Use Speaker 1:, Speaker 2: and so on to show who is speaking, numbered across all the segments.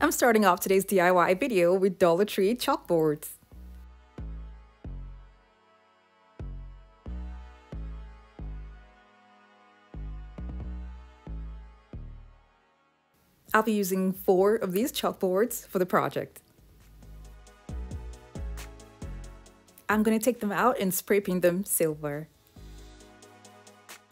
Speaker 1: I'm starting off today's DIY video with Dollar Tree chalkboards. I'll be using four of these chalkboards for the project. I'm going to take them out and spray paint them silver.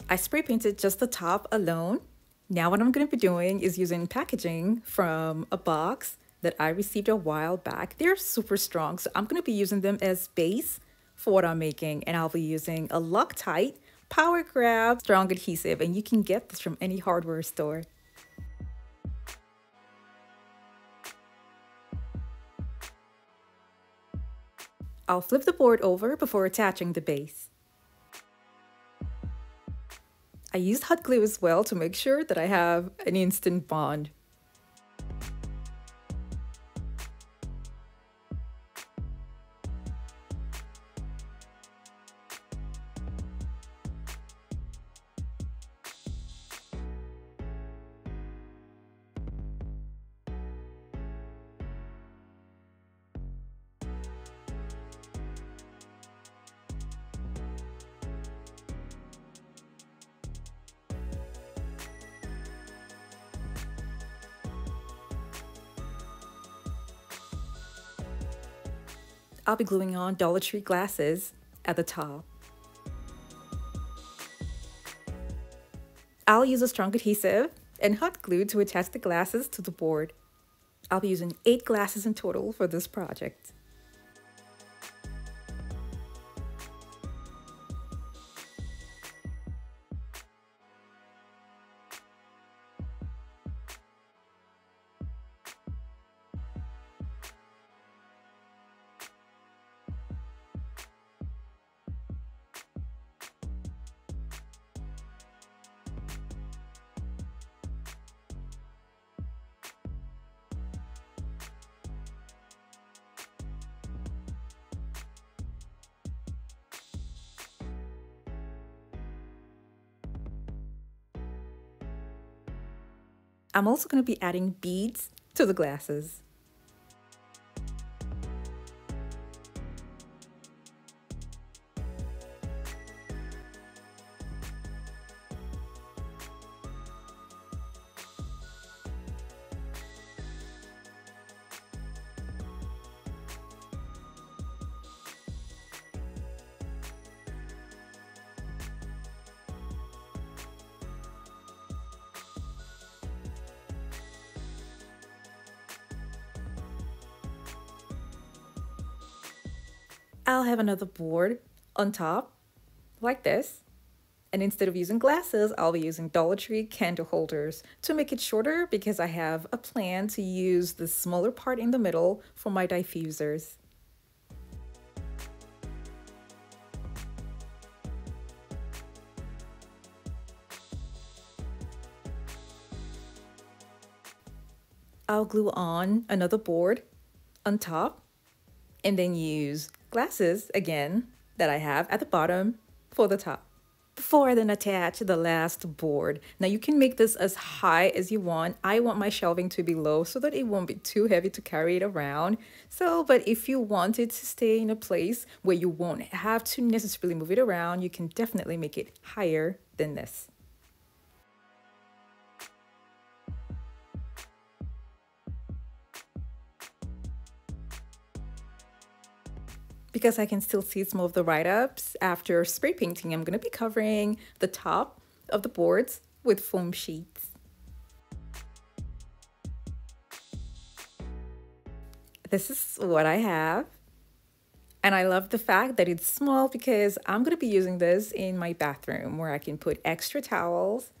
Speaker 1: I spray painted just the top alone. Now what I'm going to be doing is using packaging from a box that I received a while back. They're super strong, so I'm going to be using them as base for what I'm making. And I'll be using a Loctite Power Grab Strong Adhesive, and you can get this from any hardware store. I'll flip the board over before attaching the base. I use hot glue as well to make sure that I have an instant bond. I'll be gluing on Dollar Tree glasses at the top. I'll use a strong adhesive and hot glue to attach the glasses to the board. I'll be using 8 glasses in total for this project. I'm also going to be adding beads to the glasses. I'll have another board on top like this. And instead of using glasses, I'll be using Dollar Tree candle holders to make it shorter because I have a plan to use the smaller part in the middle for my diffusers. I'll glue on another board on top and then use glasses again that I have at the bottom for the top. Before I then attach the last board. Now you can make this as high as you want. I want my shelving to be low so that it won't be too heavy to carry it around. So, but if you want it to stay in a place where you won't have to necessarily move it around, you can definitely make it higher than this. Because I can still see some of the write-ups after spray painting, I'm going to be covering the top of the boards with foam sheets. This is what I have. And I love the fact that it's small because I'm going to be using this in my bathroom where I can put extra towels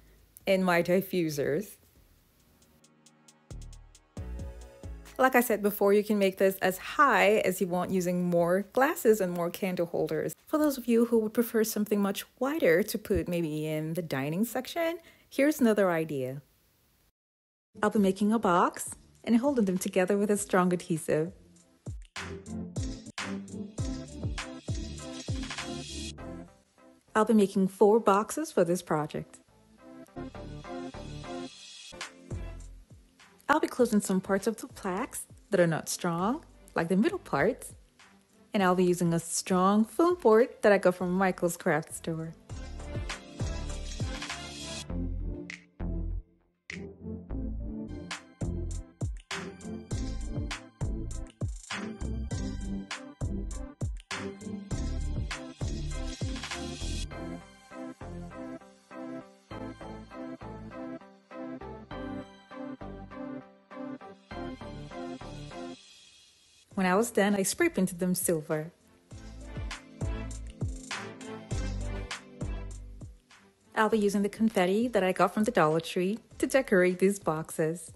Speaker 1: and my diffusers. Like I said before, you can make this as high as you want using more glasses and more candle holders. For those of you who would prefer something much wider to put maybe in the dining section, here's another idea. I'll be making a box and holding them together with a strong adhesive. I'll be making four boxes for this project. I'll be closing some parts of the plaques that are not strong, like the middle parts, and I'll be using a strong foam board that I got from Michael's craft store. When I was done, I spray painted them silver. I'll be using the confetti that I got from the Dollar Tree to decorate these boxes.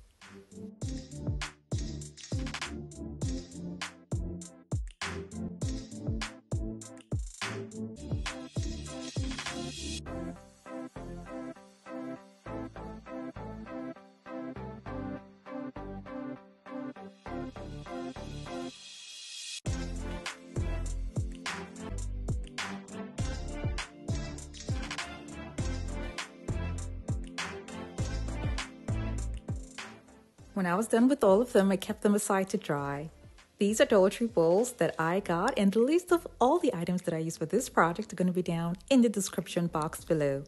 Speaker 1: When I was done with all of them, I kept them aside to dry. These are Dollar Tree bowls that I got, and the list of all the items that I use for this project are going to be down in the description box below.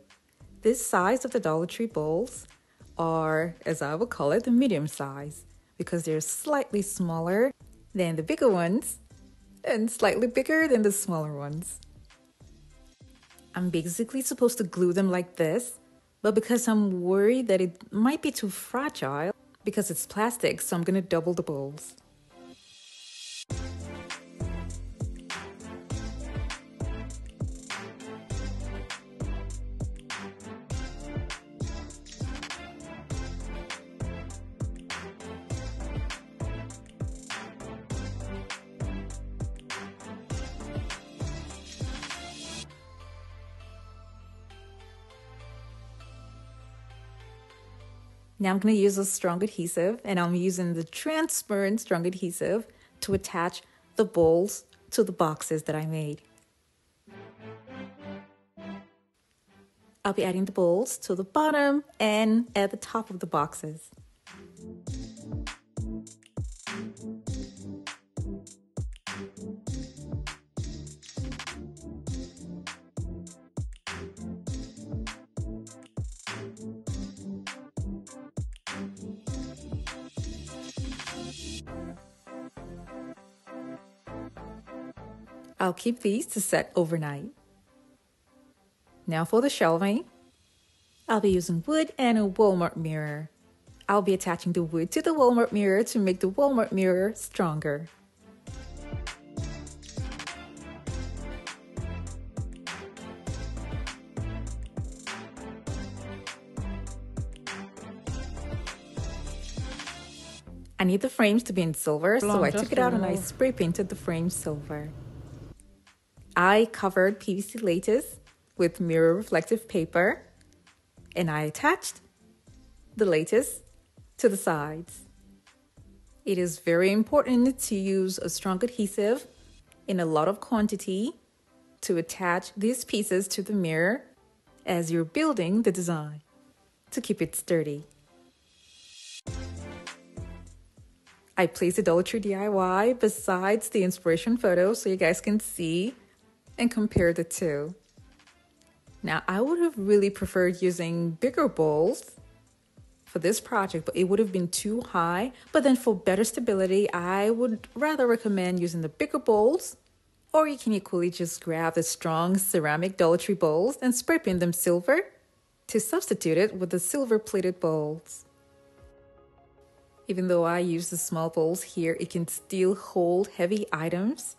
Speaker 1: This size of the Dollar Tree bowls are, as I would call it, the medium size because they're slightly smaller than the bigger ones and slightly bigger than the smaller ones. I'm basically supposed to glue them like this, but because I'm worried that it might be too fragile, because it's plastic, so I'm gonna double the bowls. Now I'm going to use a strong adhesive and I'm using the transparent strong adhesive to attach the bowls to the boxes that I made. I'll be adding the bowls to the bottom and at the top of the boxes. I'll keep these to set overnight. Now for the shelving. I'll be using wood and a Walmart mirror. I'll be attaching the wood to the Walmart mirror to make the Walmart mirror stronger. I need the frames to be in silver, so I took it out and I spray painted the frame silver. I covered PVC lattice with mirror reflective paper and I attached the lattice to the sides. It is very important to use a strong adhesive in a lot of quantity to attach these pieces to the mirror as you're building the design to keep it sturdy. I placed the Dollar Tree DIY besides the inspiration photo so you guys can see and compare the two. Now, I would have really preferred using bigger bowls for this project, but it would have been too high. But then for better stability, I would rather recommend using the bigger bowls, or you can equally just grab the strong ceramic Dollar Tree bowls and spray paint them silver to substitute it with the silver plated bowls. Even though I use the small bowls here, it can still hold heavy items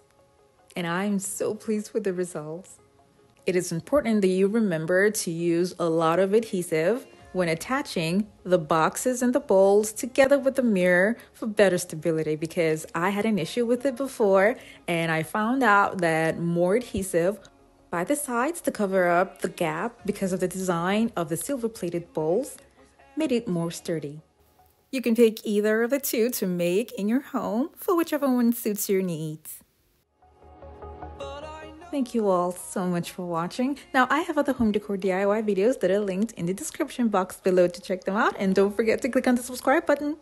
Speaker 1: and I'm so pleased with the results. It is important that you remember to use a lot of adhesive when attaching the boxes and the bowls together with the mirror for better stability because I had an issue with it before and I found out that more adhesive by the sides to cover up the gap because of the design of the silver plated bowls made it more sturdy. You can pick either of the two to make in your home for whichever one suits your needs. Thank you all so much for watching. Now, I have other home decor DIY videos that are linked in the description box below to check them out. And don't forget to click on the subscribe button.